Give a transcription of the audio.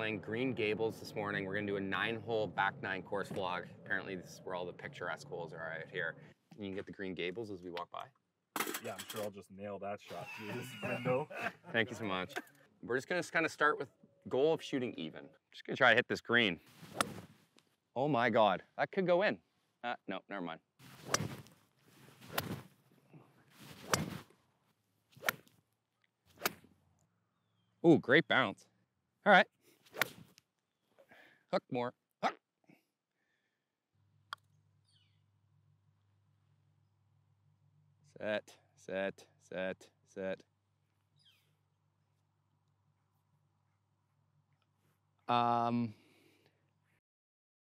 playing Green Gables this morning. We're gonna do a nine-hole back nine course vlog. Apparently, this is where all the picturesque holes are out here. You can get the Green Gables as we walk by. Yeah, I'm sure I'll just nail that shot through this window. Thank you so much. We're just gonna kind of start with goal of shooting even. Just gonna try to hit this green. Oh my God, that could go in. Uh, no, never mind. Ooh, great bounce. All right. Hook more. Hook. Set, set, set, set. Um,